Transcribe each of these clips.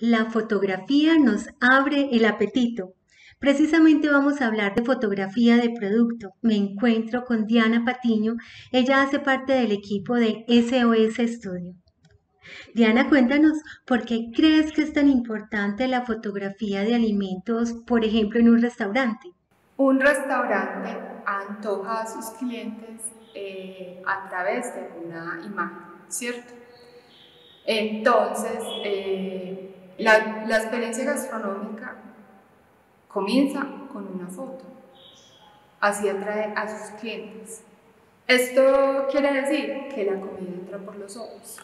La fotografía nos abre el apetito. Precisamente vamos a hablar de fotografía de producto. Me encuentro con Diana Patiño. Ella hace parte del equipo de SOS Studio. Diana, cuéntanos, ¿por qué crees que es tan importante la fotografía de alimentos, por ejemplo, en un restaurante? Un restaurante antoja a sus clientes eh, a través de una imagen, ¿cierto? Entonces, eh, la, experiencia gastronómica comienza con una foto, así atrae a sus clientes. Esto quiere decir que la comida entra por los ojos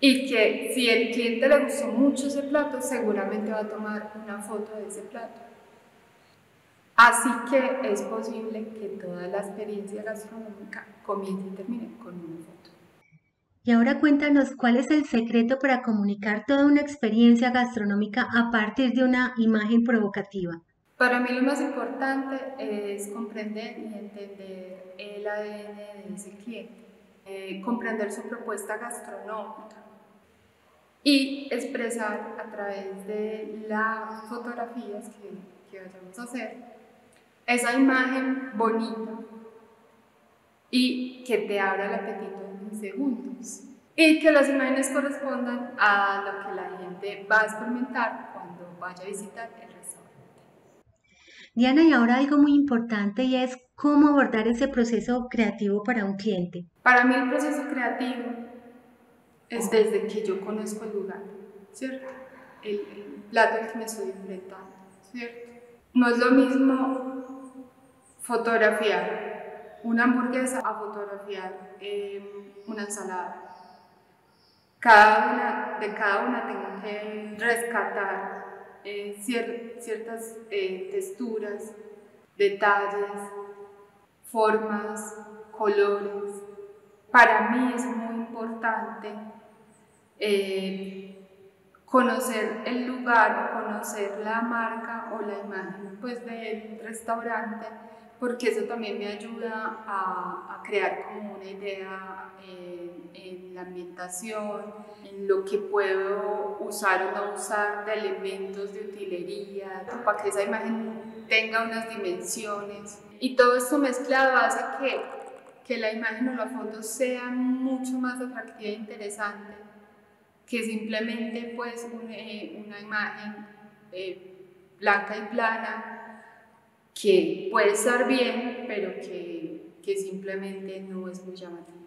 y que si el cliente le gustó mucho ese plato, seguramente va a tomar una foto de ese plato. Así que es posible que toda la experiencia gastronómica comience y termine con una foto. Y ahora cuéntanos cuál es el secreto para comunicar toda una experiencia gastronómica a partir de una imagen provocativa. Para mí lo más importante es comprender y entender el ADN de ese cliente, eh, comprender su propuesta gastronómica y expresar a través de las fotografías que, que vayamos a hacer esa imagen bonita y que te abra el apetito segundos. Y que las imágenes correspondan a lo que la gente va a experimentar cuando vaya a visitar el restaurante. Diana, y ahora algo muy importante y es cómo abordar ese proceso creativo para un cliente. Para mí el proceso creativo es desde que yo conozco el lugar, ¿cierto? El, el plato al que me estoy enfrentando, ¿cierto? No es lo mismo fotografiar una hamburguesa a fotografiar eh, una ensalada. Cada una, de cada una tengo que rescatar eh, ciertas eh, texturas, detalles, formas, colores. Para mí es muy importante conocer el lugar, conocer la marca o la imagen pues, del restaurante porque eso también me ayuda a, crear como una idea en, la ambientación, en lo que puedo usar o no usar de elementos de utilería, para que esa imagen tenga unas dimensiones. Y todo esto mezclado hace que, que la imagen o la foto sea mucho más atractiva e interesante que simplemente pues eh, una, imagen eh, blanca y plana que puede estar bien, pero que, que simplemente no es muy llamativo.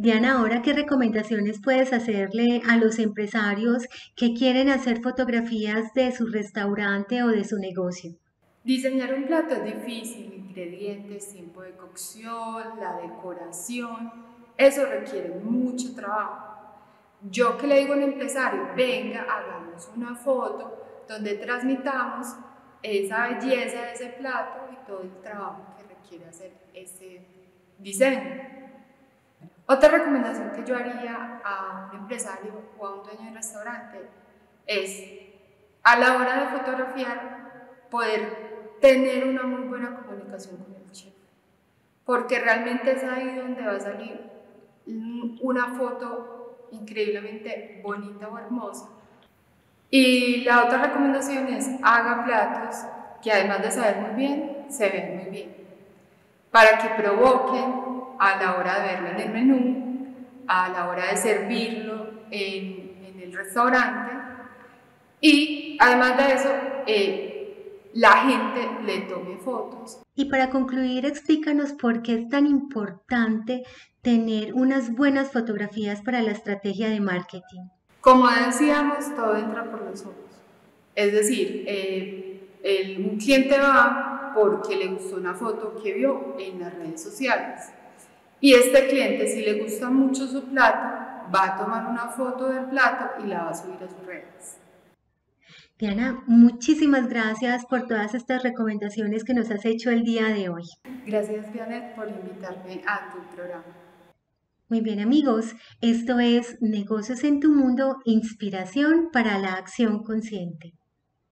Diana, ahora qué recomendaciones puedes hacerle a los empresarios que quieren hacer fotografías de su restaurante o de su negocio? Diseñar un plato es difícil, ingredientes, tiempo de cocción, la decoración, eso requiere mucho trabajo. Yo que le digo a un empresario, venga, hagamos una foto donde transmitamos esa belleza de ese plato y todo el trabajo que requiere hacer ese diseño. Otra recomendación que yo haría a un empresario o a un dueño de restaurante es a la hora de fotografiar poder tener una muy buena comunicación con el chef, porque realmente es ahí donde va a salir una foto increíblemente bonita o hermosa y la otra recomendación es haga platos que además de saber muy bien, se ven muy bien, para que provoquen a la hora de verlo en el menú, a la hora de servirlo en, el restaurante y además de eso, eh, la gente le tome fotos. Y para concluir, explícanos por qué es tan importante tener unas buenas fotografías para la estrategia de marketing. Como decíamos, todo entra por los ojos. Es decir, eh, un cliente va porque le gustó una foto que vio en las redes sociales. Y este cliente, si le gusta mucho su plato, va a tomar una foto del plato y la va a subir a sus redes. Diana, muchísimas gracias por todas estas recomendaciones que nos has hecho el día de hoy. Gracias, Janet, por invitarme a tu programa. Muy bien amigos, esto es Negocios en tu Mundo, inspiración para la acción consciente.